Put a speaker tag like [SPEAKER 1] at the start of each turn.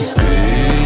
[SPEAKER 1] scream.